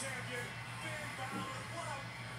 champion, Finn Balor. What a